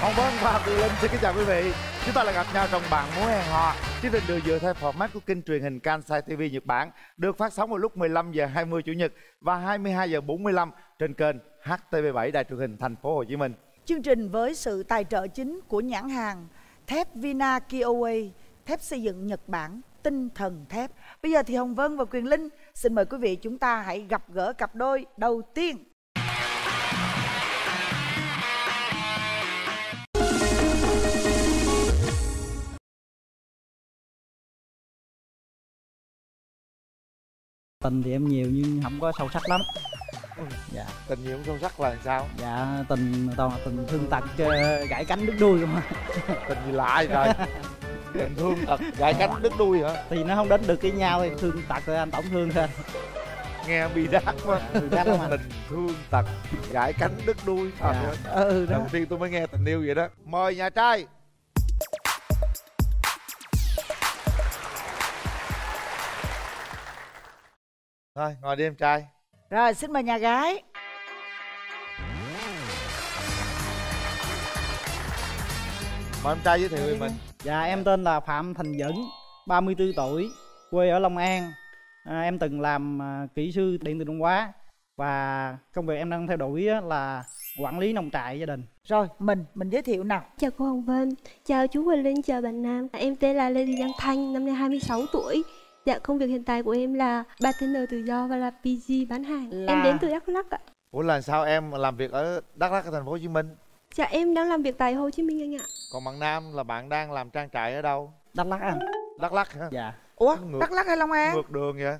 Hồng Vân và Quyền Linh xin kính chào quý vị. Chúng ta lại gặp nhau trong bạn muốn hẹn hò. Chương trình được dựa theo format của kênh truyền hình Kansai TV Nhật Bản, được phát sóng vào lúc 15 giờ 20 chủ nhật và 22 giờ 45 trên kênh HTV7 Đài truyền hình Thành phố Hồ Chí Minh. Chương trình với sự tài trợ chính của nhãn hàng thép Vina Kiowa, thép xây dựng Nhật Bản, tinh thần thép. Bây giờ thì Hồng Vân và Quyền Linh xin mời quý vị chúng ta hãy gặp gỡ cặp đôi đầu tiên. Tình thì em nhiều nhưng không có sâu sắc lắm dạ Tình yêu sâu sắc là sao? dạ tình toàn là tình thương tật ờ, gãy cánh đứt đuôi không à Tình gì lạ vậy trời? Tình thương thật, gãy cánh đứt đuôi hả? thì nó không đến được cái nhau thì thương tật rồi anh tổn thương thôi Nghe bi đát quá. Dạ, bi đát lắm. Tình thương tật, gãy cánh đứt đuôi. Trời Dạ. Ừ đó. Đầu tiên tôi mới nghe tình yêu vậy đó. Mời nhà trai. Thôi, ngồi đi em trai. Rồi xin mời nhà gái. Mời em trai giới thiệu về mình. dạ em tên là phạm thành dẫn 34 tuổi quê ở long an à, em từng làm à, kỹ sư điện từ đông quá và công việc em đang theo đuổi á là quản lý nông trại gia đình Rồi mình mình giới thiệu nào. Chào cô Hồng Vân, chào chú Quỳnh Linh, chào bạn Nam. Em tên là Lê Thị Giang Thanh, năm nay 26 tuổi. Dạ, công việc hiện tại của em là bartender tự do và là PG bán hàng. Là- Em đến từ Đắk Lắk ạ. Ủa là sao em làm việc ở Đắk Lắk ở thành phố Hồ Chí Minh? Dạ, em đang làm việc tại Hồ Chí Minh anh ạ. Còn bạn Nam là bạn đang làm trang trại ở đâu? đắk lắc anh Đắk Lắk hả? dạ Ủa, Ngược- Đắk Lắk hay Long An? Ngược đường vậy.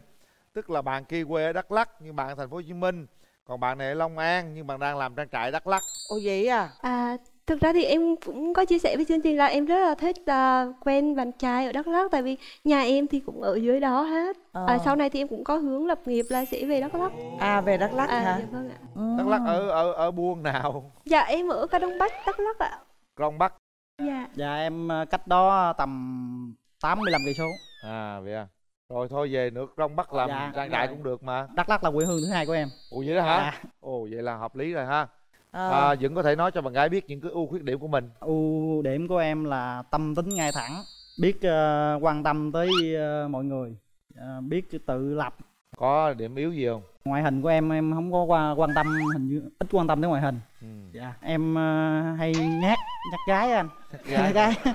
Tức là bạn kia quê ở Đắk Lắk nhưng bạn ở thành phố Hồ Chí Minh. Còn bạn này ở Long An nhưng bạn đang làm trang trại Đắk Lắk. Ồ vậy à? À, thực ra thì em cũng có chia sẻ với chương trình là em rất là thích là quen bạn trai ở Đắk Lắk tại vì nhà em thì cũng ở dưới đó hết. Ờ. À, sau này thì em cũng có hướng lập nghiệp là sẽ về Đắk Lắk. À về Đắk Lắk À, hả? dạ vâng ạ. Ừ. Đắk Lắk ở ở ở buôn nào? Dạ, em ở Ca Đông Bắc, Đắk Lắk ạ. Krông Bắc. Dạ. dạ em ờ, cách đó tầm 85 cây số À vậy à. Rồi thôi về nước Krông Bắc làm Dạ, trại rồi. cũng được mà. đắk lắc là quê hương thứ hai của em Ồ vậy đó hả? Dạ. Ồ vậy là hợp lý rồi ha. Ờ. À, vẫn có thể nói cho bạn gái biết những cái ưu khuyết điểm của mình. ưu điểm của em là tâm tính ngay thẳng biết ờ, quan tâm tới ờ, mọi người ờ, biết tự lập Có điểm yếu gì không? ngoại hình của em em không có qua, quan tâm hình như ít quan tâm tới ngoại hình Ừ. dạ em ờ, hay nhát nhát gái anh Gái. nhát gái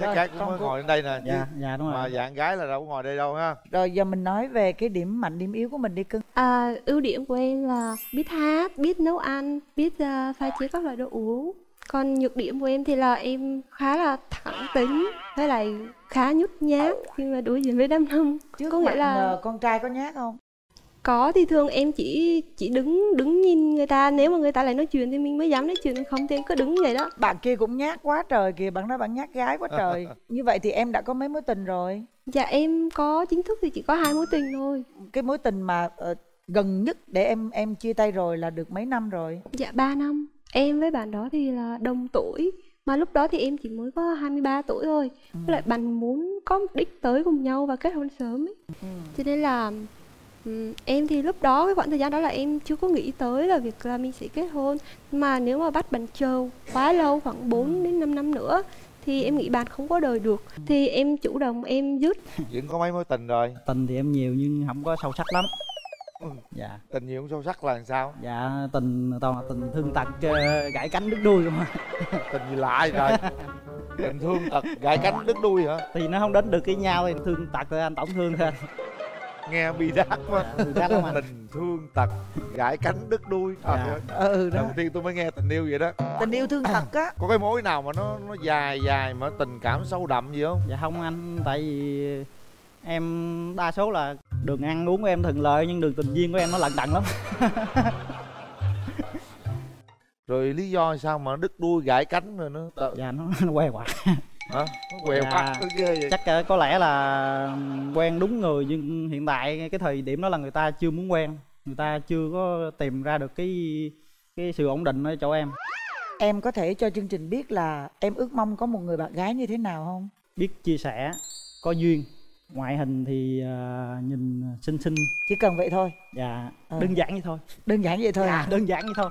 Rồi, gái cũng mới ngồi lên đây nè. dạ dạ đúng Mà rồi dạng gái là đâu có ngồi đây đâu ha. Rồi giờ mình nói về cái điểm mạnh điểm yếu của mình đi cưng. À, ưu điểm của em là biết hát, biết nấu ăn, biết à, pha chế các loại đồ uống. Còn nhược điểm của em thì là em khá là thẳng tính, với lại khá nhút nhát khi mà đối diện với đám đông. Trước Có nghĩa là- con trai có nhát không? Có thì thường em chỉ chỉ đứng đứng nhìn người ta, nếu mà người ta lại nói chuyện thì mình mới dám nói chuyện, không thì em cứ đứng vậy đó. Bạn kia cũng nhát quá trời kìa, bạn nói bạn nhát gái quá trời. Như vậy thì em đã có mấy mối tình rồi? Dạ em có chính thức thì chỉ có hai mối tình thôi. Cái mối tình mà ờ, gần nhất để em em chia tay rồi là được mấy năm rồi? Dạ 3 năm. Em với bạn đó thì là đồng tuổi mà lúc đó thì em chỉ mới có 23 tuổi thôi. Với lại bạn muốn có mục đích tới cùng nhau và kết hôn sớm ấy. Cho nên là ừm, em thì lúc đó cái khoảng thời gian đó là em chưa có nghĩ tới là việc là mình sẽ kết hôn. Mà nếu mà bắt bạn chờ quá lâu khoảng 4 đến 5 năm nữa thì em nghĩ bạn không có đời được. Thì em chủ động em dứt. Vẫn có mấy mối tình rồi. tình thì em nhiều nhưng không có sâu sắc lắm Ừ. dạ Tình nhiều không sâu sắc là làm sao? dạ tình toàn là tình thương tật ờ, gãy cánh đứt đuôi không à Tình gì lạ vậy trời? Tình thương thật, gãy cánh đứt đuôi hả? thì nó không đến được cái nhau thì thương tật rồi anh tổn thương thôi Nghe bi đát quá. Tình thương tật, gãy cánh đứt đuôi. Dạ. ơi. Ừ đó. Đầu tiên tôi mới nghe tình yêu vậy đó. Tình yêu thương thật á. Có cái mối nào mà nó nó dài dài mà tình cảm sâu đậm gì không? dạ không anh tại vì em đa số là đường ăn uống của em thuận lợi nhưng đường tình duyên của em nó lận đận lắm Rồi lý do sao mà đứt đuôi gãy cánh rồi nó Ờ, dạ nó, nó que quặt hả? Nó quẹo Dạ. ghê vậy. chắc ờ, có lẽ là quen đúng người nhưng hiện tại cái thời điểm đó là người ta chưa muốn quen người ta chưa có tìm ra được cái cái sự ổn định ở chỗ em Em có thể cho chương trình biết là em ước mong có một người bạn gái như thế nào không? biết chia sẻ có duyên ngoại hình thì ờ, nhìn xinh xinh Chỉ cần vậy thôi. dạ Ờ. đơn giản vậy thôi Đơn giản vậy thôi dạ à? đơn giản vậy thôi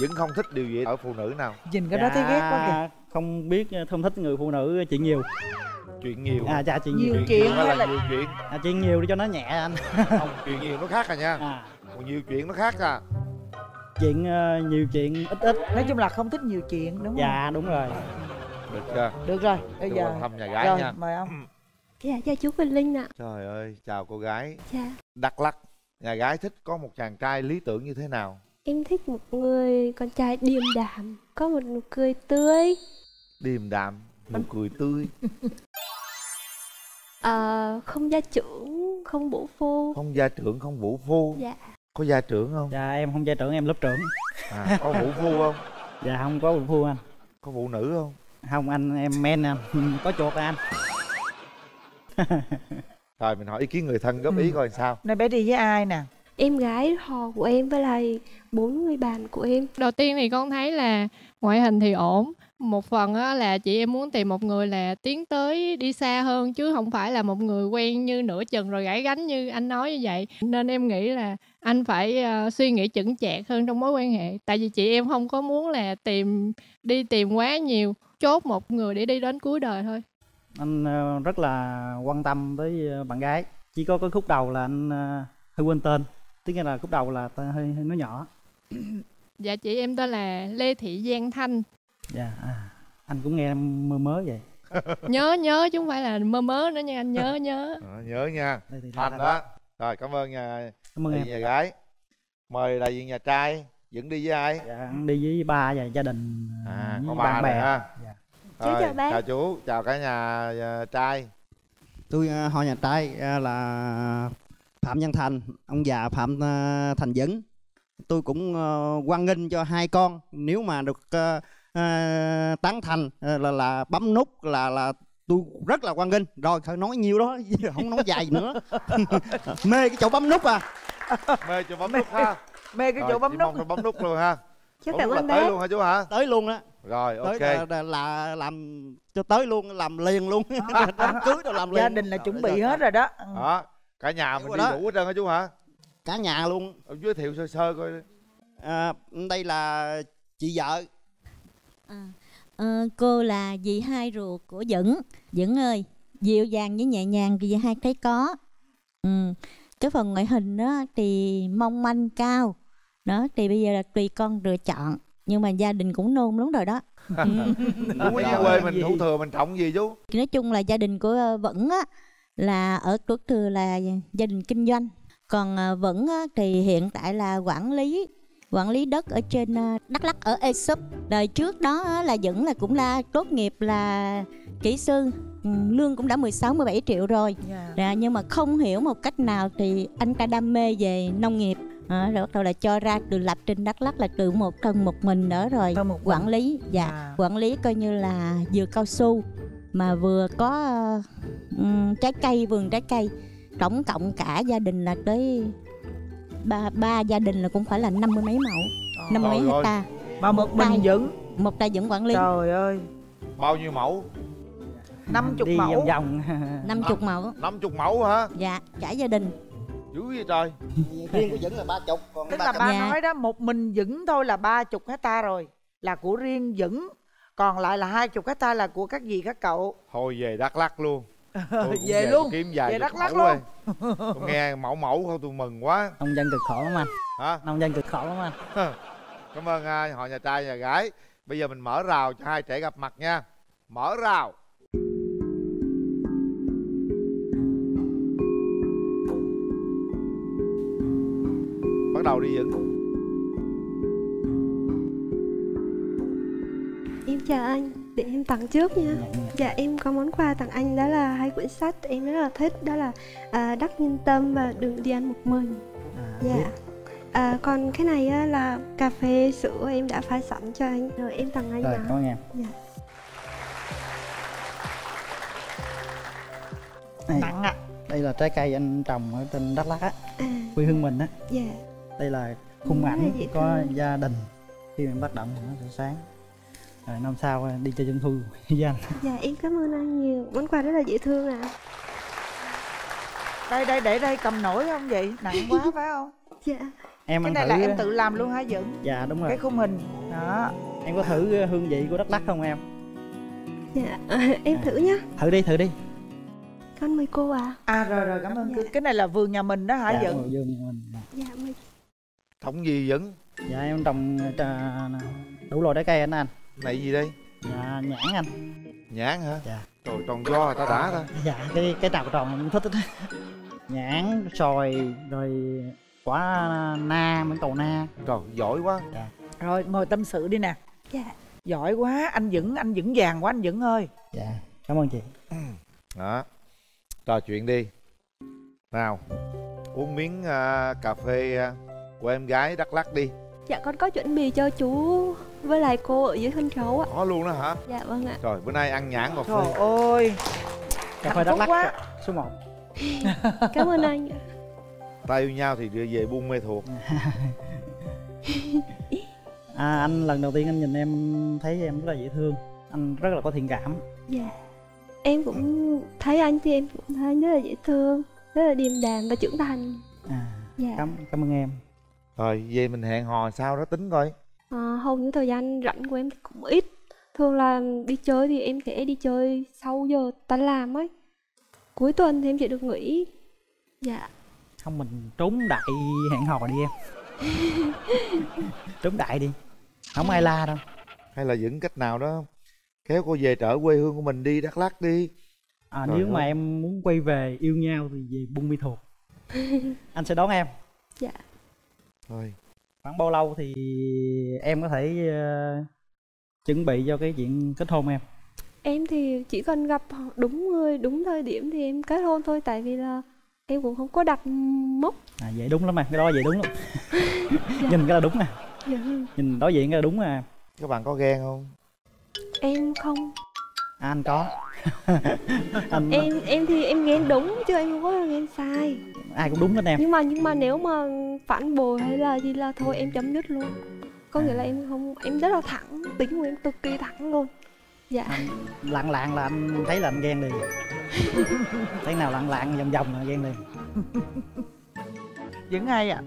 vẫn không thích điều gì ở phụ nữ nào nhìn cái đó thấy ghét quá kìa Dạ, không biết không thích người phụ nữ chuyện nhiều. Chuyện nhiều à dạ chuyện Nhiều. Nhiều chuyện hay hay là là- nhiều chuyện? À, chuyện nhiều đi cho nó nhẹ anh. Không chuyện nhiều nó khác à nha. À, còn nhiều chuyện nó khác à chuyện ờ, nhiều chuyện ít ít. Nói chung là không thích nhiều chuyện đúng không? Dạ đúng rồi. Được chưa? Được rồi bây giờ thăm nhà gái rồi nha. mời ông. Dạ chào chú Quỳnh Linh ạ. Trời ơi chào cô gái. Dạ. Đắk lắc nhà gái thích có một chàng trai lý tưởng như thế nào? Em thích một người con trai điềm đạm có một nụ cười tươi điềm đạm nụ cười tươi. Ờ, không gia trưởng không bổ phu. Không gia trưởng không vũ phu. Dạ. Có gia trưởng không? Dạ em không gia trưởng em lớp trưởng. À, có vũ phu không? Dạ không có phụ phu anh. Có phụ nữ không? Không anh em men anh. Có chuột anh. Rồi mình hỏi ý kiến người thân góp ý Ừ. coi sao. Nay bé đi với ai nè? Em gái họ của em với lại bốn người bạn của em. Đầu tiên thì con thấy là ngoại hình thì ổn một phần á là chị em muốn tìm một người là tiến tới đi xa hơn chứ không phải là một người quen như nửa chừng rồi gãy gánh như anh nói như vậy. Nên em nghĩ là anh phải ờ, suy nghĩ chững chạc hơn trong mối quan hệ. Tại vì chị em không có muốn là tìm đi tìm quá nhiều chốt một người để đi đến cuối đời thôi. Anh ờ, rất là quan tâm tới ờ, bạn gái. Chỉ có cái khúc đầu là anh ờ, hơi quên tên. Tức là khúc đầu là hơi, hơi nói nhỏ. Dạ chị em tên là lê thị giang thanh dạ à, anh cũng nghe mơ mớ vậy. Nhớ nhớ chứ không phải là mơ mớ nữa nha anh nhớ nhớ. Ờ, nhớ nha. Thành đó. Rồi cảm ơn nhà cảm ơn em. nhà gái. Mời đại diện nhà trai. Dẫn đi với ai? Dạ, đi với ba và gia đình à với có ba bạn bè ha dạ. Chú Rồi, chào bác. chào chú chào cả nhà à, trai. Tôi à, họ nhà trai à, là phạm văn thành. Ông già phạm à, thành dấn. Tôi cũng à, quan nghênh cho hai con. Nếu mà được à, à, tán thành à, là là bấm nút là là tôi rất là quan nghênh. Rồi thôi nói nhiều đó không nói dài nữa. Mê cái chỗ bấm nút à. Mê cho bấm nút ha. mê cái Rồi, chỗ bấm nút. mong bấm nút luôn ha. Cảm nút là ơn tới luôn hả chú hả? Tới luôn á. Rồi tới ok. là, là, là làm cho tới luôn làm liền luôn. Đám cưới rồi làm liền. Gia đình là chuẩn bị hết rồi đó. Đó cả nhà mình đi đủ hết trơn hả chú hả? Cả nhà luôn. Ông giới thiệu sơ sơ coi à, đây là chị vợ À, ờ, cô là dì hai ruột của Dững Dững ơi dịu dàng với nhẹ nhàng thì dì hai thấy có. Ừ. cái phần ngoại hình đó thì mong manh cao. Đó thì bây giờ là tùy con lựa chọn. Nhưng mà gia đình cũng nôn lắm rồi đó. Đúng với quê mình thủ thừa mình trọng gì chú? Nói chung là gia đình của ờ, Vẫn á là ở Tuất Thừa là gia đình kinh doanh. Còn ờ, Vẫn á, thì hiện tại là quản lý quản lý đất ở trên ờ, Đắk Lắk ở Esup đời trước đó á, là Vẫn là cũng là tốt nghiệp là kỹ sư. Ừ, lương cũng đã 16 17 triệu rồi. Dạ. Dạ, nhưng mà không hiểu một cách nào thì anh ta đam mê về nông nghiệp. À, rồi bắt đầu là cho ra từ lập trên Đắk Lắk là từ một thân một mình nữa rồi một quản lý. Dạ À. quản lý coi như là vừa cao su mà vừa có ờ, ừm, trái cây vườn trái cây. Tổng cộng cả gia đình là tới ba ba gia đình là cũng phải là năm mươi mấy mẫu năm mươi mấy hecta. Mà một mình Đây. vẫn một tay vẫn quản lý trời ơi. Bao nhiêu mẫu? Năm chục mẫu. vòng vòng. Năm chục mẫu. 50 mẫu hả? Dạ cả gia đình. Dữ vậy trời. Riêng của Dững là ba chục còn tức là chục- ba Dạ. nói đó một mình Dững thôi là ba chục hecta rồi. Là của riêng Dững còn lại là hai chục hecta là của các dì các cậu. Thôi về đắk lắc luôn Tôi cũng về luôn. kiếm vài về Đắk mẫu luôn. tôi nghe mẫu mẫu thôi tôi mừng quá. Nông dân cực khổ lắm anh. Hả? Nông dân cực khổ lắm anh. Cảm ơn họ nhà trai nhà gái. Bây giờ mình mở rào cho hai trẻ gặp mặt nha. Mở rào. Bắt đầu đi dựng em chào anh để em tặng trước nha. Dạ em có món quà tặng anh đó là hai quyển sách em rất là thích đó là à, đắc nhân tâm và đừng đi ăn một mình. À, dạ. biết. à, còn cái này á, là cà phê sữa em đã pha sẵn cho anh. Rồi em tặng anh rồi đó. cảm ơn em Dạ. Đây, nặng ạ. Đây là trái cây anh trồng ở trên Đắk Lắk á à. quê hương mình á. Dạ. Đây là khung ảnh có thương. gia đình. Khi mình bắt động thì nó sẽ sáng rồi năm sau đi chơi trung thu. Với anh dạ em cảm ơn anh nhiều. Món quà rất là dễ thương ạ. Đây đây để đây cầm nổi không vậy? Nặng quá phải không? Dạ. Em cái này thử là em tự làm luôn hả Dũng? Dạ đúng rồi. Cái khung hình. Đó. Em có thử hương vị của đắk lắc không em? Dạ em thử nhá. Thử đi thử đi. Con mời cô à à rồi rồi cảm ơn Dạ. cái này là vườn nhà mình đó hả dạ, Dũng? ngồi vô nhà mình. dạ mời. Thống gì vẫn dạ em trồng đủ loại trái cây anh anh Này gì đây? Dạ nhãn anh. Nhãn hả? Dạ. Trời tròn do người ta đã ta. Dạ cái cái nào tròn em thích hết nhãn xoài rồi quả na miếng cầu na. Trời giỏi quá. Rồi ngồi tâm sự đi nè. Dạ. Giỏi quá anh Dũng anh Dũng vàng quá anh Dũng ơi dạ cảm ơn chị. Đó. Trò chuyện đi. Nào Uống miếng à, cà phê à, của em gái Đắk Lắc đi. Dạ con có chuẩn bị cho chú với lại cô ở dưới sân khấu ạ. Có luôn đó hả? Dạ vâng ạ. Trời bữa nay ăn nhãn cà trời phê ơi. Cà phê đắk lắc quá. số 1 cảm ơn anh ạ. Tay yêu nhau thì đưa về buôn mê thuộc. À, anh lần đầu tiên anh nhìn em thấy em rất là dễ thương. Anh rất là có thiện cảm. Dạ. Em cũng thấy anh thì em cũng thấy rất là dễ thương rất là điềm đạm và trưởng thành. À, dạ. cảm cảm ơn em. Rồi về mình hẹn hò sao đó tính coi à, hầu như thời gian rảnh của em thì cũng ít. Thường là đi chơi thì em sẽ đi chơi sau giờ tan làm ấy. Cuối tuần thì em sẽ được nghỉ. Dạ. Không mình trốn đại hẹn hò đi em. Trốn đại đi. Không ai la đâu. Hay là những cách nào đó Kéo cô về trở quê hương của mình đi Đắk Lắc đi? À, Trời nếu mà ơi. em muốn quay về yêu nhau thì về buôn mi thuột. Anh sẽ đón em. Dạ. Thôi khoảng bao lâu thì em có thể ờ, chuẩn bị cho cái chuyện kết hôn em? Em thì chỉ cần gặp đúng người đúng thời điểm thì em kết hôn thôi tại vì là em cũng không có đặt mốc. À vậy đúng lắm em cái đó vậy đúng lắm. Nhìn cái là đúng nè. Dạ. nhìn đối diện cái là đúng à Các bạn có ghen không? Em không à, anh có. Anh em em thì em ghen đúng chứ em không có ghen sai. Ai cũng đúng hết em. Nhưng mà nhưng mà nếu mà phản bội hay là gì là thôi em chấm dứt luôn. Có nghĩa là em không em rất là thẳng tính của em cực kỳ thẳng luôn. Dạ. Anh lặng lặng là anh thấy là anh ghen liền. Thấy nào lặng lặng vòng vòng là ghen liền. Dũng hay à?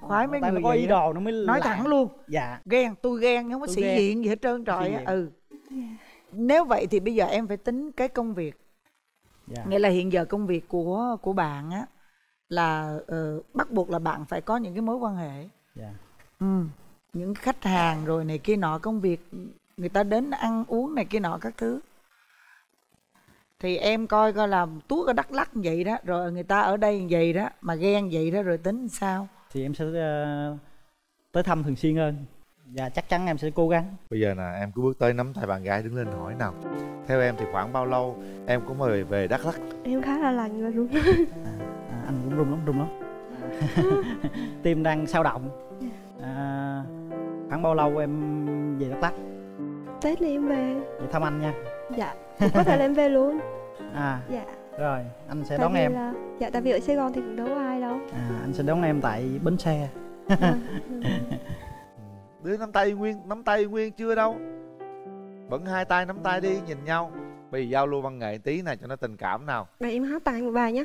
Khoái mấy tại người có ý đồ nó mới nói lặng. thẳng luôn. Dạ. Ghen tôi ghen không có sĩ diện gì hết trơn trời á. ừ. Dạ. Nếu vậy thì bây giờ em phải tính cái công việc. Dạ. Nghĩa là hiện giờ công việc của của bạn á là ờ, bắt buộc là bạn phải có những cái mối quan hệ. Dạ. Ừ. những khách hàng rồi này kia nọ công việc người ta đến ăn uống này kia nọ các thứ. Thì em coi coi là tuốt ở đắk lắc vậy đó rồi người ta ở đây vậy đó mà ghen vậy đó rồi tính sao? Thì em sẽ ờ, tới thăm thường xuyên hơn và chắc chắn em sẽ cố gắng. Bây giờ nè em cứ bước tới nắm tay bạn gái đứng lên hỏi nào. Theo em thì khoảng bao lâu em có mời về Đắk Lắc em khá là lành và luôn. À, anh cũng run lắm run lắm. Tim đang sao động. Dạ. à, khoảng bao lâu em về đắk lắc tết này em về. Để thăm anh nha. Dạ cũng có thể là em về luôn. À dạ. rồi anh sẽ tại đón em. là dạ tại vì ở sài gòn thì cũng đâu có ai đâu. À, anh sẽ đón em tại bến xe Vâng. Đứa nắm tay Nguyên, nắm tay Nguyên chưa đâu? Vẫn hai tay nắm tay đi, nhìn nhau. Bây giờ giao lưu văn nghệ tí này cho nó tình cảm nào. Này em hát tặng một bài nhé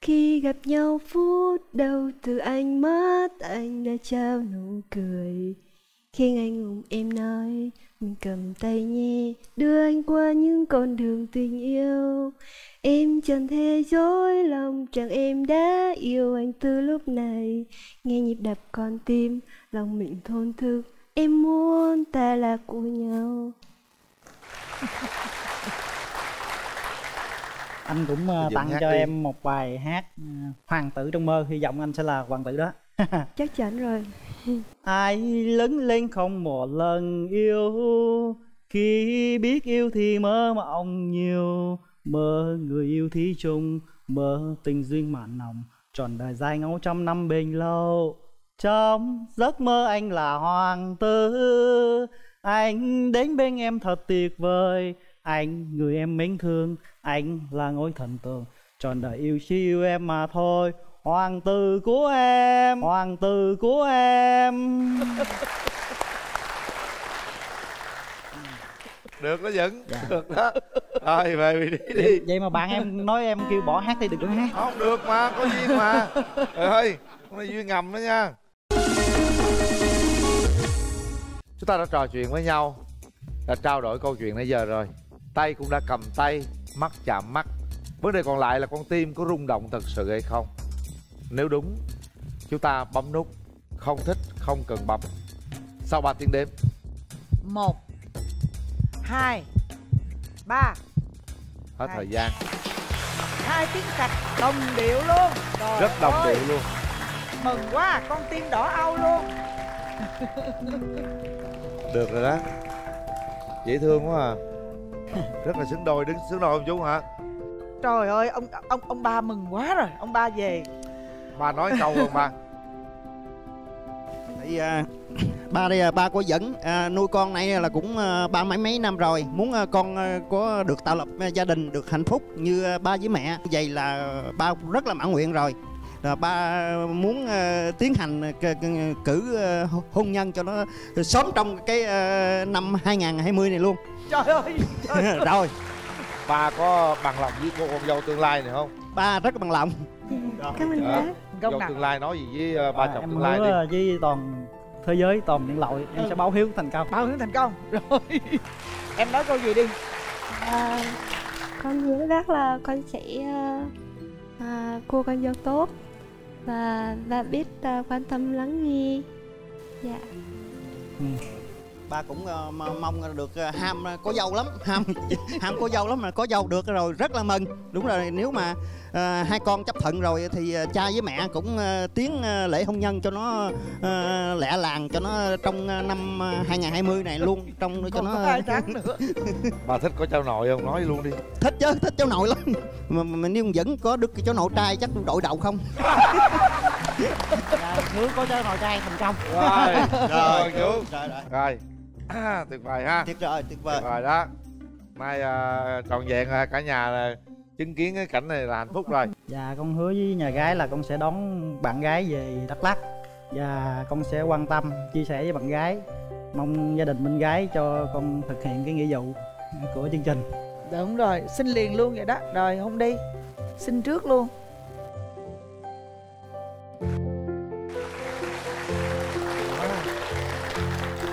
Khi gặp nhau phút đầu từ anh mất anh đã trao nụ cười. Khi anh ngùng em nói mình cầm tay nhé Đưa anh qua những con đường tình yêu. Em chẳng thể dối lòng chẳng em đã yêu anh từ lúc này. Nghe nhịp đập con tim, lòng mình thôn thức. Em muốn ta là của nhau. Anh cũng Dựng tặng cho đi. em một bài hát ờ, hoàng tử trong mơ. Hy vọng anh sẽ là hoàng tử đó. Chắc chắn rồi. Ai lớn lên không một lần yêu. Khi biết yêu thì mơ mộng nhiều. Mơ người yêu thí chung mơ tình duyên mặn nồng. Tròn đời dài ngấu trăm năm bền lâu trong giấc mơ anh là hoàng tử. Anh đến bên em thật tuyệt vời. Anh người em mến thương anh là ngôi thần tượng. Tròn đời yêu yêu em mà thôi. Hoàng tử của em hoàng tử của em. Được đó Dũng, Dạ. được đó. Rồi về đi đi. Vậy mà bạn em nói em kêu bỏ hát thì đừng có hát Không được mà, có duyên mà. Trời ơi, con này duyên ngầm đó nha chúng ta đã trò chuyện với nhau đã trao đổi câu chuyện nãy giờ rồi. Tay cũng đã cầm tay mắt chạm mắt. Vấn đề còn lại là con tim có rung động thật sự hay không? Nếu đúng chúng ta bấm nút. Không thích không cần bấm. Sau 3 tiếng đếm. Một hai ba. Hết Hai. thời gian. Hai tiếng cạch đồng điệu luôn. Trời rất đồng ơi, điệu luôn. Mừng quá con tim đỏ au luôn được rồi đó. Dễ thương quá à. Rất là xứng đôi đứng xứng đôi không chú hả? Trời ơi ông ông ông ba mừng quá rồi. Ông ba về. Ba nói câu không ba Thì, à, ba đây à, ba có dẫn à, nuôi con này là cũng à, ba mấy mấy năm rồi. Muốn à, con à, có được tạo lập à, gia đình được hạnh phúc như à, ba với mẹ. Vậy là ba rất là mãn nguyện rồi là ba muốn à, tiến hành c- cử à, hôn nhân cho nó sớm trong cái năm 2020 này luôn. Trời ơi trời ơi. rồi. Ba có bằng lòng với cô con dâu tương lai này không? Ba rất là bằng lòng. Cảm ơn Dạ. bác. Dâu nào? tương lai nói gì với ờ, ba À, chồng tương lai đi. với toàn thế giới toàn nhân loại em Ừ. sẽ báo hiếu thành công. Bao hướng thành công. Rồi. Em nói câu gì đi? À, con hứa bác là con sẽ à, à, cô con dâu tốt và và biết uh, quan tâm lắng nghe. Dạ. Ừ ba cũng ờ, mong được ờ, ham ờ, có dâu lắm ham ham có dâu lắm mà có dâu được rồi rất là mừng. Đúng rồi nếu mà ờ, hai con chấp thuận rồi thì cha với mẹ cũng ờ, tiến lễ hôn nhân cho nó ờ, lẹ làng cho nó trong năm ờ, 2020 này luôn trong cho còn nó có hai tháng nữa. Bà thích có cháu nội không? Nói luôn đi. Thích chứ thích cháu nội lắm. Mà, mà nếu vẫn có được cháu nội trai chắc đội đầu không? Dạ, hứa có cháu nội trai thành công. Rồi rồi chú. rồi rồi. Rồi à, tuyệt vời ha. Tuyệt vời tuyệt vời. Tuyệt vời đó. Nay à, trọn vẹn à, cả nhà là chứng kiến cái cảnh này là hạnh phúc rồi. Dạ con hứa với nhà gái là con sẽ đón bạn gái về Đắk Lắk. Và con sẽ quan tâm, chia sẻ với bạn gái. Mong gia đình bên gái cho con thực hiện cái nghĩa vụ của chương trình. Đúng rồi xin liền luôn vậy đó. Rồi không đi. Xin trước luôn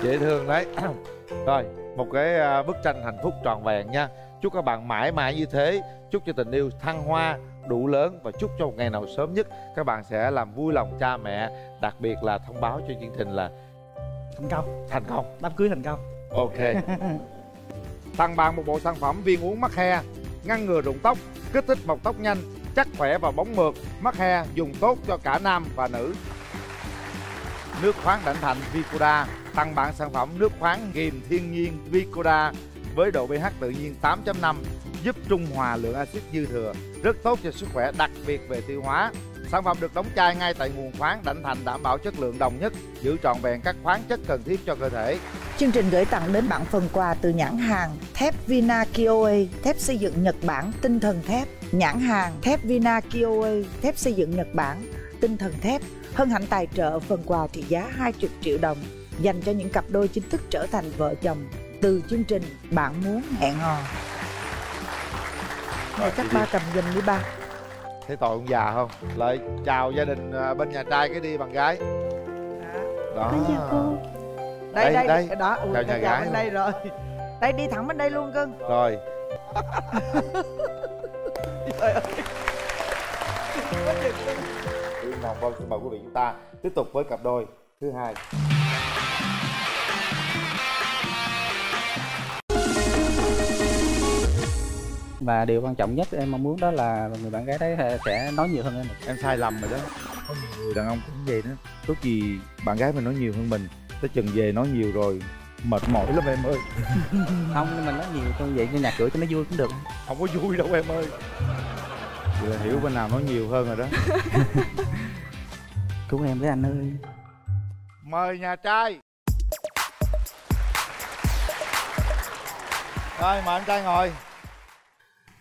dễ thương đấy. Rồi một cái à, bức tranh hạnh phúc trọn vẹn nha. Chúc các bạn mãi mãi như thế. Chúc cho tình yêu thăng hoa đủ lớn và chúc cho một ngày nào sớm nhất các bạn sẽ làm vui lòng cha mẹ. Đặc biệt là thông báo cho chương trình là Thành công, thành công. Đám cưới thành công. Ok. Tặng bạn một bộ sản phẩm viên uống mắc he. Ngăn ngừa rụng tóc kích thích mọc tóc nhanh chắc khỏe và bóng mượt. Mắc he dùng tốt cho cả nam và nữ nước khoáng đảnh thành Vicoda tặng bạn sản phẩm nước khoáng nghiền thiên nhiên Vicoda với độ pH tự nhiên 8.5 giúp trung hòa lượng axit dư thừa rất tốt cho sức khỏe đặc biệt về tiêu hóa. Sản phẩm được đóng chai ngay tại nguồn khoáng đảnh thành đảm bảo chất lượng đồng nhất giữ trọn vẹn các khoáng chất cần thiết cho cơ thể. Chương trình gửi tặng đến bạn phần quà từ nhãn hàng thép Vina Kioe, thép xây dựng Nhật Bản, tinh thần thép. Nhãn hàng thép Vina Kioe, thép xây dựng Nhật Bản, tinh thần thép. Hân hạnh tài trợ phần quà trị giá 20 triệu đồng dành cho những cặp đôi chính thức trở thành vợ chồng từ chương trình Bạn muốn hẹn hò. Này chắc ba cầm giùm đi ba. thấy tội ông già không lợi chào gia đình à, bên nhà trai cái đi bạn gái đó con chào cô Đây Đây, đây, đó, Chào chào nhà gái bên đây rồi. Đây đi thẳng bên đây luôn cưng. rồi Trời ơi. Lòng vâng xin mời quý vị chúng ta tiếp tục với cặp đôi thứ hai. Và điều quan trọng nhất em mong muốn đó là người bạn gái đấy sẽ nói nhiều hơn em. Em sai lầm rồi đó. Có nhiều người đàn ông cũng vậy đó. Tốt gì bạn gái mình nói nhiều hơn mình. Tới chừng về nói nhiều rồi mệt mỏi lắm em ơi. Không nhưng mà nói nhiều tôi vậy cho nhạc cửa cho nó vui cũng được. Không có vui đâu em ơi vậy là hiểu bên nào nói nhiều hơn rồi đó. Cứu em với anh ơi. Mời nhà trai. Rồi mời anh trai ngồi.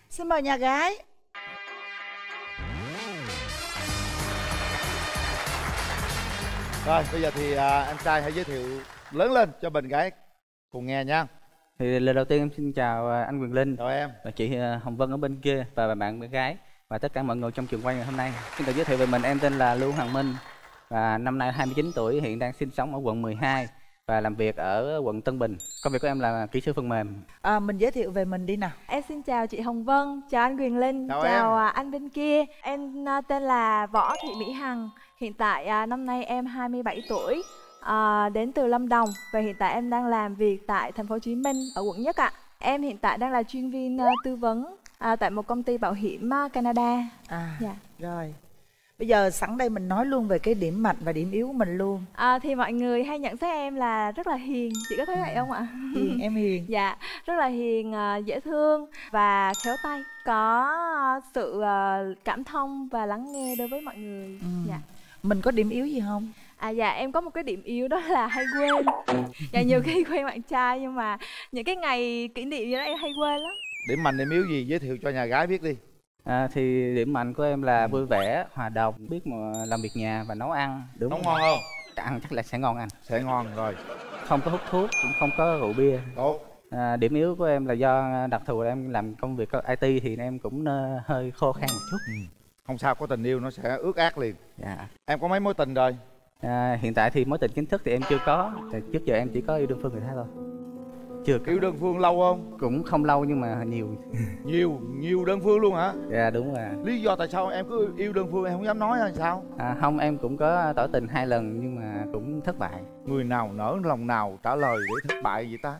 Xin mời nhà gái. rồi bây giờ thì à, anh trai hãy giới thiệu lớn lên cho bình gái cùng nghe nha. Thì lời đầu tiên em xin chào à, anh Quyền Linh. Chào em. Và chị à, Hồng Vân ở bên kia và bạn bạn gái và tất cả mọi người trong trường quay ngày hôm nay xin tự giới thiệu về mình em tên là Lưu Hoàng Minh và năm nay 29 tuổi hiện đang sinh sống ở quận 12 và làm việc ở quận Tân Bình. Công việc của em là kỹ sư phần mềm. à, mình giới thiệu về mình đi nào Em xin chào chị Hồng Vân, chào anh Quyền Linh, Chào chào, em. à, anh bên kia. Em à, tên là Võ Thị Mỹ Hằng. Hiện tại à, năm nay em 27 tuổi, à, đến từ Lâm Đồng và hiện tại em đang làm việc tại thành phố Hồ Chí Minh ở quận Nhất ạ. Em hiện tại đang là chuyên viên à, tư vấn à, tại một công ty bảo hiểm à, Canada. à Dạ. rồi bây giờ sẵn đây mình nói luôn về cái điểm mạnh và điểm yếu của mình luôn À, thì mọi người hay nhận xét em là rất là hiền, chị có thấy vậy không ạ? hiền em hiền Dạ, rất là hiền, à, dễ thương và khéo tay, có sự à, cảm thông và lắng nghe đối với mọi người. Ừ. Dạ. mình có điểm yếu gì không À dạ em có một cái điểm yếu đó là hay quên. Dạ nhiều khi quen bạn trai nhưng mà những cái ngày kỷ niệm như đó em hay quên lắm. Điểm mạnh điểm yếu gì giới thiệu cho nhà gái biết đi À, thì điểm mạnh của em là vui vẻ, hòa đồng, biết mà làm việc nhà và nấu ăn. Đúng nấu ngon không Ăn chắc là sẽ ngon anh. sẽ ngon rồi Không có hút thuốc, cũng không có rượu bia. tốt À, điểm yếu của em là do đặc thù là em làm công việc IT thì em cũng ờ, hơi khô khan một chút. không sao có tình yêu nó sẽ ướt át liền Dạ. em có mấy mối tình rồi À, hiện tại thì mối tình chính thức thì em chưa có. Trước giờ em chỉ có yêu đương phương người ta thôi. Chưa yêu đơn phương lâu không cũng không lâu nhưng mà nhiều. nhiều nhiều đơn phương luôn hả Dạ đúng rồi. lý do tại sao em cứ yêu đơn phương em không dám nói là sao À, không em cũng có tỏ tình hai lần nhưng mà cũng thất bại. người nào nỡ lòng nào trả lời để thất bại vậy ta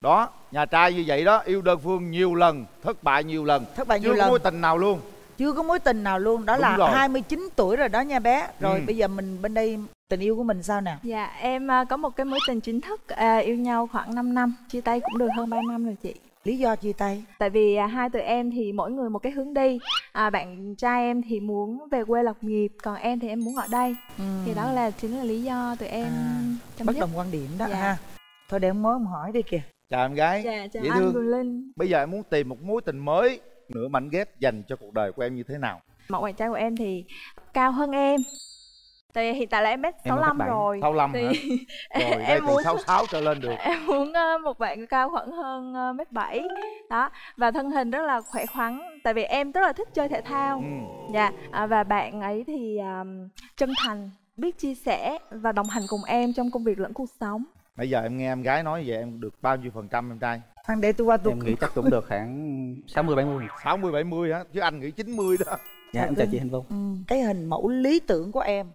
đó nhà trai như vậy đó yêu đơn phương nhiều lần thất bại nhiều lần thất bại chưa nhiều có lần mối tình nào luôn chưa có mối tình nào luôn đó Đúng là rồi. 29 tuổi rồi đó nha bé rồi Ừ. bây giờ mình bên đây tình yêu của mình sao nè Dạ em à, có một cái mối tình chính thức à, yêu nhau khoảng 5 năm, chia tay cũng được hơn 3 năm rồi chị. lý do chia tay Tại vì à, hai tụi em thì mỗi người một cái hướng đi. À, bạn trai em thì muốn về quê lập nghiệp, còn em thì em muốn ở đây. Thì đó là chính là lý do tụi em À, bất đồng quan điểm đó Dạ. ha thôi để em mới em hỏi đi kìa chào em gái Dạ chào dễ anh thương. Quỳnh Linh. bây giờ em muốn tìm một mối tình mới nửa mảnh ghép dành cho cuộc đời của em như thế nào Mẫu bạn trai của em thì cao hơn em. Tại vì hiện tại là em mét Em một 65 mét bảy. rồi. sáu lăm hả Thì rồi đây em từ muốn sáu sáu trở lên được em muốn ờ, một bạn cao khoảng hơn ờ, mét bảy đó và thân hình rất là khỏe khoắn tại vì em rất là thích chơi thể thao ừ. dạ à, và bạn ấy thì um, chân thành biết chia sẻ và đồng hành cùng em trong công việc lẫn cuộc sống bây giờ em nghe em gái nói vậy em được bao nhiêu phần trăm em trai khoan để tôi qua tôi Em nghĩ chắc cũng được khoảng 60 70. 60 70 hả chứ anh nghĩ 90 đó Dạ em chào chị Hình Vân. Ừ, cái hình mẫu lý tưởng của em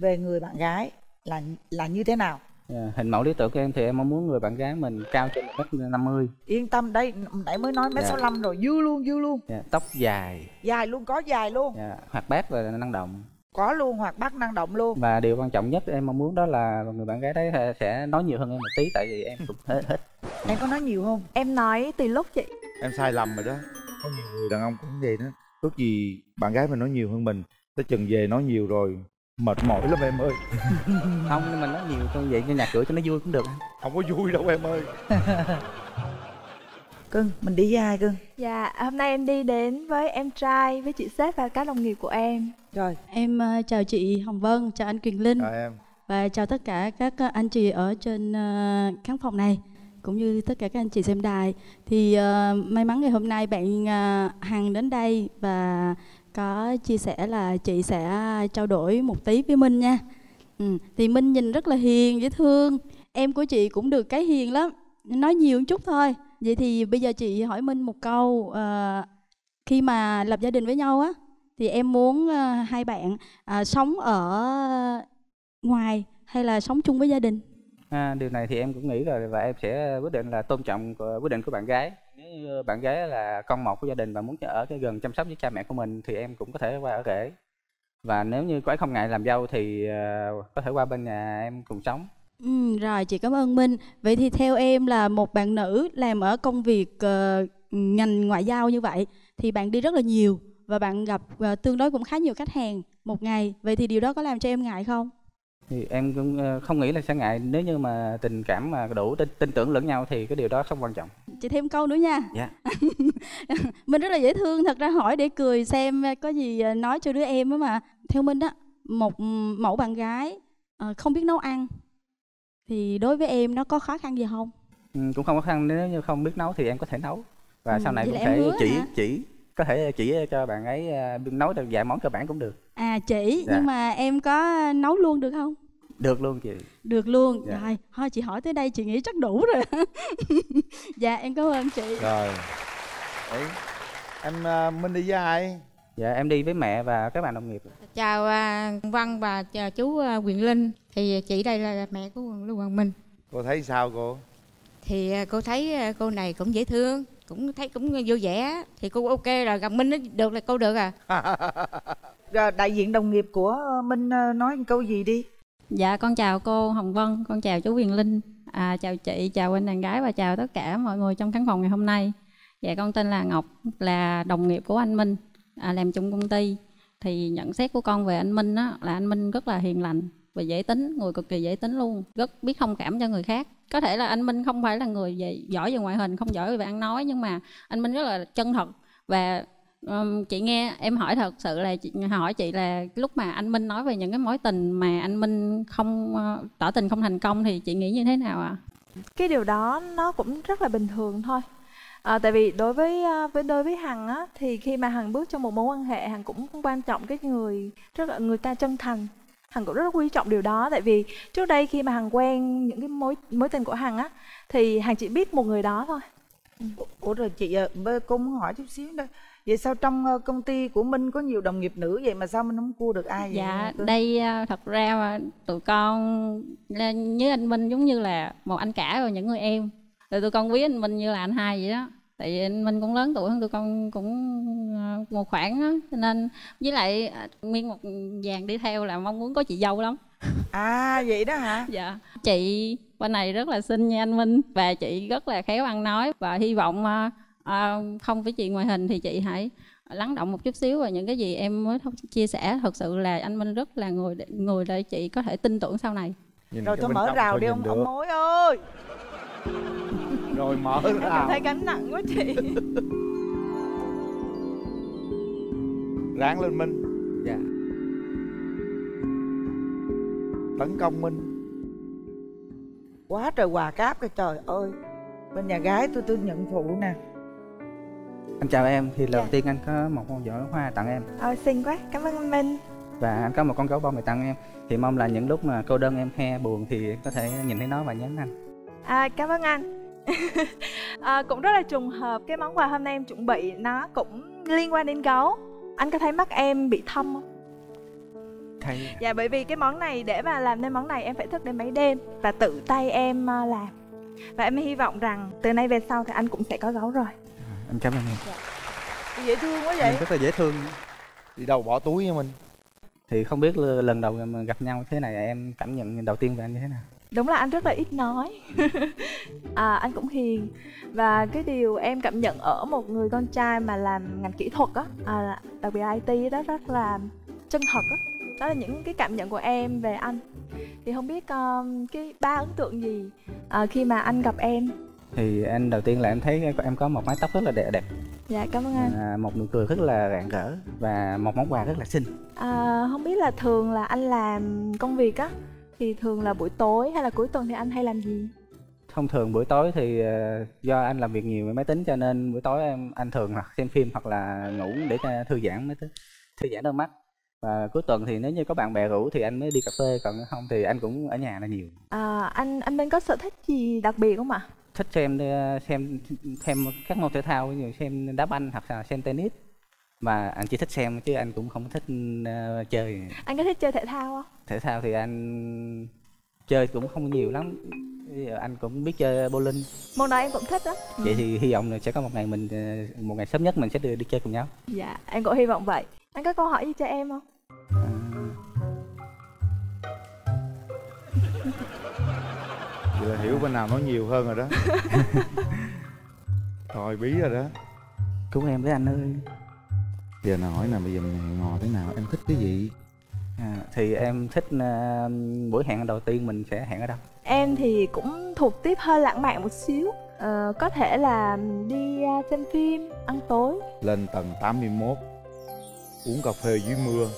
về người bạn gái là là như thế nào? Dạ, hình mẫu lý tưởng của em thì em mong muốn người bạn gái mình cao trên 1m50, yên tâm đây nãy mới nói mét Dạ. sáu lăm rồi dư luôn dư luôn. Dạ, tóc dài, dài luôn có dài luôn. Dạ, hoạt bát và năng động. có luôn hoạt bát năng động luôn. Và điều quan trọng nhất em mong muốn đó là người bạn gái đấy sẽ- sẽ nói nhiều hơn em một tí tại vì em cũng hết hết. em có nói nhiều không? Em nói tùy lúc chị em sai lầm rồi đó. Có nhiều người đàn ông cũng vậy đó. Ước gì bạn gái mình nói nhiều hơn mình tới chừng về nói nhiều rồi mệt mỏi lắm em ơi Không nhưng mà nói nhiều cho vậy cho nhà cửa cho nó vui cũng được. anh. không có vui đâu em ơi cưng mình đi với ai cưng dạ hôm nay em đi đến với em trai với chị sếp và các đồng nghiệp của em rồi Em ờ, chào chị Hồng Vân, chào anh Quyền Linh chào em và chào tất cả các ờ, anh chị ở trên ờ, khán phòng này cũng như tất cả các anh chị xem đài. Thì ờ, may mắn ngày hôm nay bạn ờ, Hằng đến đây và có chia sẻ là chị sẽ trao đổi một tí với Minh nha. Ừ. Thì Minh nhìn rất là hiền, dễ thương. Em của chị cũng được cái hiền lắm, nói nhiều một chút thôi. Vậy thì bây giờ chị hỏi Minh một câu, à, khi mà lập gia đình với nhau á, thì em muốn à, hai bạn à, sống ở ngoài hay là sống chung với gia đình À, điều này thì em cũng nghĩ rồi và em sẽ quyết định là tôn trọng quyết định của bạn gái. Bạn gái là con một của gia đình và muốn ở cái gần chăm sóc với cha mẹ của mình thì em cũng có thể qua ở rể. Và nếu như cô ấy không ngại làm dâu thì ờ, có thể qua bên nhà em cùng sống. ừ, rồi chị cảm ơn minh vậy thì theo em là một bạn nữ làm ở công việc uh, ngành ngoại giao như vậy thì bạn đi rất là nhiều và bạn gặp uh, tương đối cũng khá nhiều khách hàng một ngày vậy thì điều đó có làm cho em ngại không thì em cũng ờ, không nghĩ là sẽ ngại nếu như mà tình cảm mà đủ tin, tin tưởng lẫn nhau thì cái điều đó không quan trọng. chị thêm câu nữa nha Dạ. minh rất là dễ thương thật ra hỏi để cười xem có gì ờ, nói cho đứa em á mà theo minh á một mẫu bạn gái ờ, không biết nấu ăn thì đối với em nó có khó khăn gì không Ừ, cũng không khó khăn nếu như không biết nấu thì em có thể nấu và Ừ, sau này cũng thể chỉ hả? chỉ có thể chỉ cho bạn ấy ờ, biết nấu được vài món cơ bản cũng được. À chị Dạ. nhưng mà em có nấu luôn được không? Được luôn chị. Được luôn. Dạ. rồi thôi chị hỏi tới đây chị nghĩ chắc đủ rồi. Dạ em cảm ơn chị. Rồi. Đấy. em à, minh đi với ai? Dạ em đi với mẹ và các bạn đồng nghiệp. Chào à, Văn và chào chú à, Quyền Linh. Thì chị đây là mẹ của Lưu Hoàng Minh. Cô thấy sao cô? Thì cô thấy cô này cũng dễ thương cũng thấy cũng vui vẻ thì cô ok rồi gặp Minh nó được là cô được à Rồi, đại diện đồng nghiệp của Minh ờ, nói một câu gì đi Dạ con chào cô Hồng Vân, con chào chú Quyền Linh, à, chào chị, chào anh đàn gái và chào tất cả mọi người trong khán phòng ngày hôm nay. Dạ con tên là Ngọc, là đồng nghiệp của anh Minh, à, làm chung công ty. Thì nhận xét của con về anh Minh á, là anh Minh rất là hiền lành và dễ tính, người cực kỳ dễ tính luôn, rất biết thông cảm cho người khác. Có thể là anh Minh không phải là người về, giỏi về ngoại hình, không giỏi về ăn nói nhưng mà anh Minh rất là chân thật và um, chị nghe em hỏi thật sự là chị hỏi chị là lúc mà anh Minh nói về những cái mối tình mà anh Minh không uh, tỏ tình không thành công thì chị nghĩ như thế nào ạ? cái điều đó nó cũng rất là bình thường thôi à, tại vì đối với với đối với hằng á thì khi mà hằng bước trong một mối quan hệ hằng cũng quan trọng cái người rất là người ta chân thành hằng cũng rất là quý trọng điều đó tại vì trước đây khi mà hằng quen những cái mối mối tình của hằng á thì hằng chỉ biết một người đó thôi Ủa rồi chị ờ, cô muốn hỏi chút xíu đây Vậy sao trong ờ, công ty của Minh có nhiều đồng nghiệp nữ vậy mà sao Minh không cua được ai vậy? Dạ, Tôi- đây ờ, thật ra mà tụi con với anh Minh giống như là một anh cả và những người em. Rồi tụi con quý anh Minh như là anh hai vậy đó. Tại vì anh Minh cũng lớn tuổi hơn tụi con cũng ờ, một khoảng đó. Cho nên với lại ờ, nguyên một dàn đi theo là mong muốn có chị dâu lắm. À vậy đó hả? Dạ. Chị bên này rất là xinh nha anh Minh và chị rất là khéo ăn nói và hy vọng ờ, không phải chuyện ngoại hình thì chị hãy lắng động một chút xíu và những cái gì em mới chia sẻ thật sự là anh Minh rất là người để- người để chị có thể tin tưởng sau này. Nhìn Rồi bên mở rào đi ông, ông mối ơi rồi mở em cảm thấy gánh nặng quá chị. Ráng lên minh. Dạ. Tấn công minh. Quá trời quà cáp cái trời ơi. Bên nhà gái tôi tôi nhận phụ nè. Anh chào em thì đầu Dạ. tiên anh có một con giỏ hoa tặng em. Ờ, xinh quá cảm ơn anh Minh. Và anh có một con gấu bông để tặng em. Thì mong là những lúc mà cô đơn em he buồn thì có thể nhìn thấy nó và nhắn anh. À, cảm ơn anh. À, cũng rất là trùng hợp cái món quà hôm nay em chuẩn bị nó cũng liên quan đến gấu. Anh có thấy mắt em bị thâm không? thấy Dạ bởi vì cái món này để mà làm nên món này em phải thức đến mấy đêm và tự tay em à, làm. Và em hy vọng rằng từ nay về sau thì anh cũng sẽ có gấu rồi. anh cảm ơn em Dễ thương quá vậy rất là dễ thương đi đâu bỏ túi nha mình thì không biết lần đầu gặp nhau thế này em cảm nhận đầu tiên về anh như thế nào Đúng là anh rất là ít nói. à, anh cũng hiền và cái điều em cảm nhận ở một người con trai mà làm ngành kỹ thuật á, à, đặc biệt IT đó rất là chân thật á. Đó là những cái cảm nhận của em về anh. Thì không biết um, cái ba ấn tượng gì à, khi mà anh gặp em. thì anh đầu tiên là em thấy em có một mái tóc rất là đẹp đẹp Dạ cảm ơn anh. à, một nụ cười rất là rạng rỡ và một món quà rất là xinh À, không biết là thường là anh làm công việc á thì thường là buổi tối hay là cuối tuần thì anh hay làm gì? thông thường buổi tối thì ờ, do anh làm việc nhiều với máy tính cho nên buổi tối em anh thường hoặc xem phim hoặc là ngủ để thư giãn máy tính thư giãn đôi mắt và cuối tuần thì nếu như có bạn bè rủ thì anh mới đi cà phê còn không thì anh cũng ở nhà là nhiều À, anh anh Minh có sở thích gì đặc biệt không ạ? thích xem ờ, xem xem các môn thể thao như xem đá banh hoặc là xem tennis mà anh chỉ thích xem chứ anh cũng không thích ờ, chơi. Anh có thích chơi thể thao không? thể thao thì anh chơi cũng không nhiều lắm. Giờ anh cũng biết chơi bowling. Môn đó em cũng thích đó. vậy thì hy vọng là sẽ có một ngày mình ờ, một ngày sớm nhất mình sẽ đi, đi chơi cùng nhau. Dạ, em cũng hy vọng vậy. Anh có câu hỏi gì cho em không? vậy là hiểu bên nào nói nhiều hơn rồi đó. Rồi bí rồi đó. Cứu em với anh ơi giờ nào hỏi nè bây giờ mình hẹn hò thế nào? Em thích cái gì? À, thì em thích ờ, buổi hẹn đầu tiên mình sẽ hẹn ở đâu? Em thì cũng thuộc tiếp hơi lãng mạn một xíu. Ờ, có thể là đi à, xem phim, ăn tối. lên tầng 81 uống cà phê dưới mưa.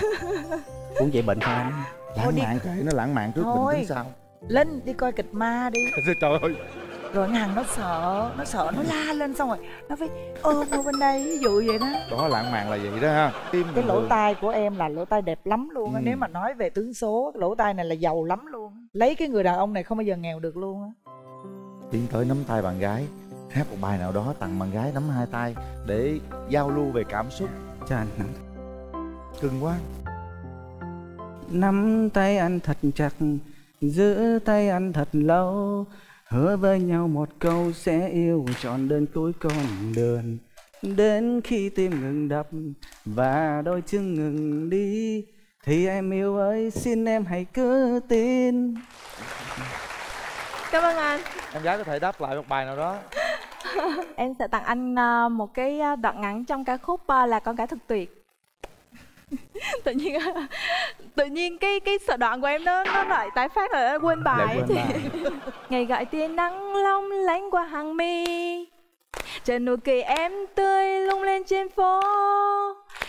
Uống vậy bệnh anh lãng đi- mạn kệ nó lãng mạn trước Thôi. mình tính sao? Linh đi coi kịch ma đi. Trời ơi rồi anh hằng nó sợ nó sợ nó la lên xong rồi nó phải ôm ở bên đây ví dụ vậy đó. Đó lãng mạn là vậy đó ha. Cái thường lỗ thường- tai của em là lỗ tai đẹp lắm luôn á Ừ. nếu mà nói về tướng số cái lỗ tai này là giàu lắm luôn lấy cái người đàn ông này không bao giờ nghèo được luôn á. Tiến tới nắm tay bạn gái hát một bài nào đó tặng bạn gái nắm hai tay để giao lưu về cảm xúc. Cho anh cưng quá. Nắm tay anh thật chặt giữ tay anh thật lâu hứa với nhau một câu sẽ yêu trọn đến cuối con đường đến khi tim ngừng đập và đôi chân ngừng đi thì em yêu ơi xin em hãy cứ tin Cảm ơn anh. em gái có thể đáp lại một bài nào đó em sẽ tặng anh à, một cái à, đoạn ngắn trong ca khúc à, là con gái thật tuyệt. tự nhiên tự nhiên cái cái sợ đoạn của em nó nó lại tái phát rồi quên bài. Lại quên thì bài. ngày gọi tia nắng long lánh qua hàng mi. Chờ nụ cười em tươi lung lên trên phố.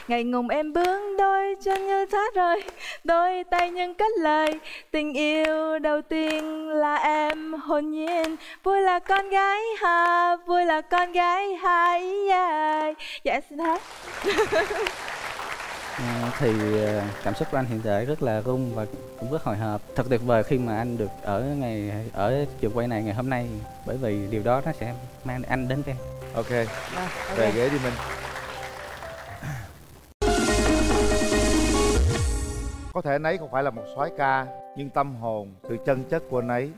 Ngày ngùng em bước đôi chân như thác rơi đôi tay nhưng cất lời tình yêu đầu tiên là em. Hồn nhiên vui là con gái ha vui là con gái hai yeah. dạ xin hát À, thì à, cảm xúc của anh hiện tại rất là rung và cũng rất hồi hộp. Thật tuyệt vời khi mà anh được ở ngày ở trường quay này ngày hôm nay bởi vì điều đó nó sẽ mang anh đến em. Ok. Về ghế đi mình có thể anh ấy không phải là một soái ca nhưng tâm hồn sự chân chất của anh ấy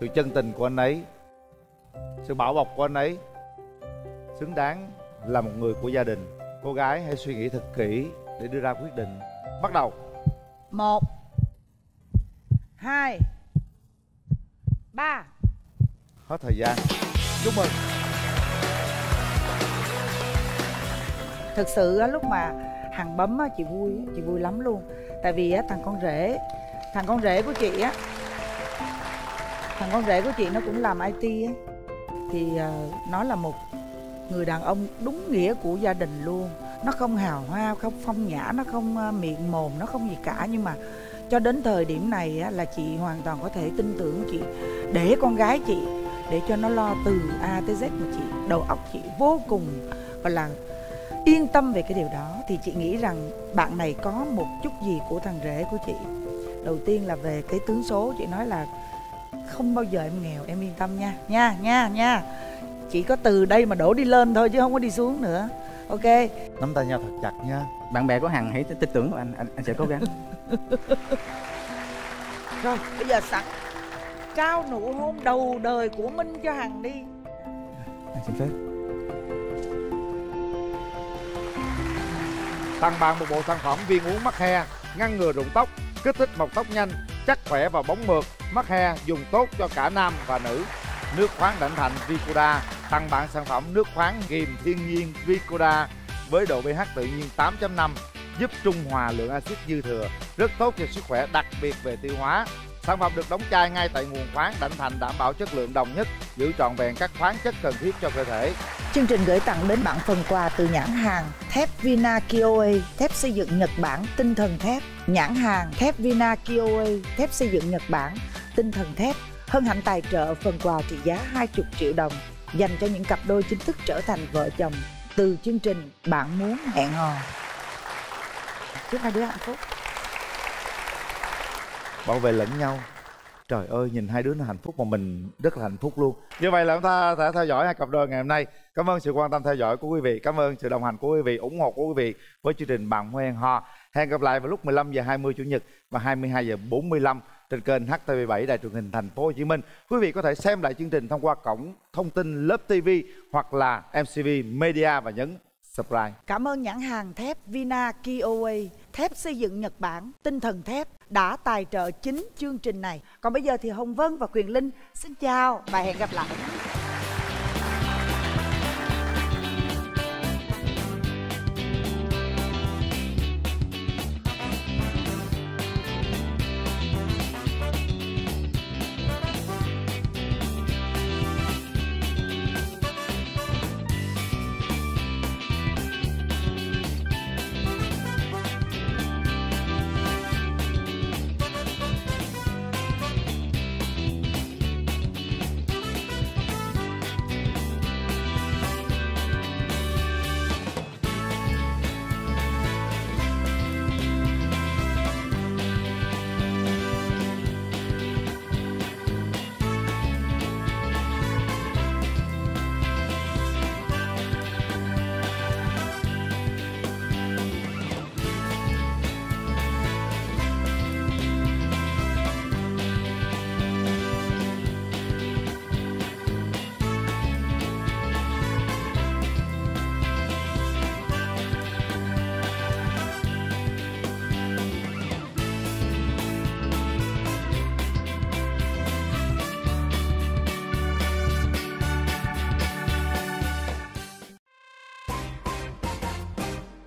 sự chân tình của anh ấy sự bảo bọc của anh ấy xứng đáng là một người của gia đình. Cô gái hãy suy nghĩ thật kỹ để đưa ra quyết định. Bắt đầu. Một hai ba. Hết thời gian. Chúc mừng. Thực sự lúc mà hằng bấm chị vui chị vui lắm luôn. Tại vì thằng con rể thằng con rể của chị á thằng con rể của chị nó cũng làm it á. Thì ờ, nó là một người đàn ông đúng nghĩa của gia đình luôn nó không hào hoa không phong nhã nó không ờ, miệng mồm nó không gì cả. Nhưng mà cho đến thời điểm này á, là chị hoàn toàn có thể tin tưởng chị. Để con gái chị để cho nó lo từ A tới Z của chị. Đầu óc chị vô cùng gọi là yên tâm về cái điều đó. Thì chị nghĩ rằng bạn này có một chút gì của thằng rể của chị. Đầu tiên là về cái tướng số chị nói là không bao giờ em nghèo em yên tâm nha. Nha nha nha. Chỉ có từ đây mà đổ đi lên thôi chứ không có đi xuống nữa ok. Nắm tay nhau thật chặt nha. Bạn bè của hằng hãy tin tưởng anh. Anh, anh sẽ cố gắng. Rồi bây giờ sẵn trao nụ hôn đầu đời của minh cho hằng đi. Anh xin phép. Tặng bạn một bộ sản phẩm viên uống mắc he ngăn ngừa rụng tóc kích thích mọc tóc nhanh chắc khỏe và bóng mượt. Mắc he dùng tốt cho cả nam và nữ nước khoáng đảnh thành Vicoda tặng bạn sản phẩm nước khoáng ghiềm thiên nhiên Vicoda với độ pH tự nhiên 8.5 giúp trung hòa lượng axit dư thừa rất tốt cho sức khỏe đặc biệt về tiêu hóa sản phẩm được đóng chai ngay tại nguồn khoáng đảnh thành đảm bảo chất lượng đồng nhất giữ trọn vẹn các khoáng chất cần thiết cho cơ thể Chương trình gửi tặng đến bạn phần quà từ nhãn hàng thép Vina Kioe, thép xây dựng Nhật Bản, tinh thần thép. Nhãn hàng thép Vina Kioe, thép xây dựng Nhật Bản, tinh thần thép. Hân hạnh tài trợ phần quà trị giá 20 triệu đồng dành cho những cặp đôi chính thức trở thành vợ chồng từ chương trình Bạn muốn hẹn hò. Chúc hai đứa hạnh phúc. bảo vệ lẫn nhau. Trời ơi, nhìn hai đứa nó hạnh phúc mà mình rất là hạnh phúc luôn. Như vậy là chúng ta sẽ theo dõi hai cặp đôi ngày hôm nay. Cảm ơn sự quan tâm theo dõi của quý vị. Cảm ơn sự đồng hành của quý vị, ủng hộ của quý vị với chương trình bạn muốn hẹn hò. Hẹn gặp lại vào lúc 15 giờ 20 chủ nhật và 22 giờ 45 trên kênh HTV7 đài truyền hình thành phố Hồ Chí Minh quý vị có thể xem lại chương trình thông qua cổng thông tin Lớp TV hoặc là MCV Media và nhấn subscribe Cảm ơn nhãn hàng thép Vina Kioe, thép xây dựng Nhật Bản, tinh thần thép đã tài trợ chính chương trình này. Còn bây giờ thì Hồng Vân và Quyền Linh xin chào và hẹn gặp lại.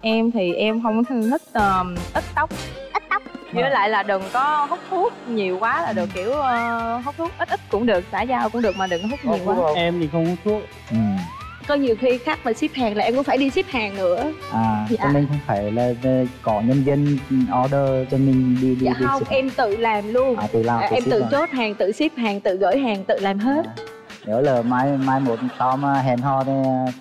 Em thì em không thích uh, ít tóc. Ít tóc. Với lại là đừng có hút thuốc nhiều quá là được kiểu uh, hút thuốc ít ít cũng được xã giao cũng được mà đừng có hút nhiều quá. em thì không hút thuốc. Ừ. có nhiều khi khách mà ship hàng là em cũng phải đi ship hàng nữa. À Dạ. cho nên không phải là có nhân viên order cho mình đi đi dạ đi không ship. em tự làm luôn. À, tự làm, À, tự em tự à? chốt hàng tự ship hàng tự gửi hàng tự làm hết nếu là mai mai một sau mà hẹn hò thì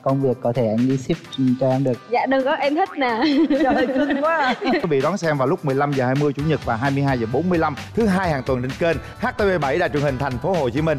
công việc có thể anh đi ship cho em được dạ đừng có em thích nè trời xinh quá à. Quý vị đón xem vào lúc 15 giờ 20 chủ nhật và 22 giờ 45 thứ hai hàng tuần trên kênh HTV7 Đài truyền hình thành phố Hồ Chí Minh.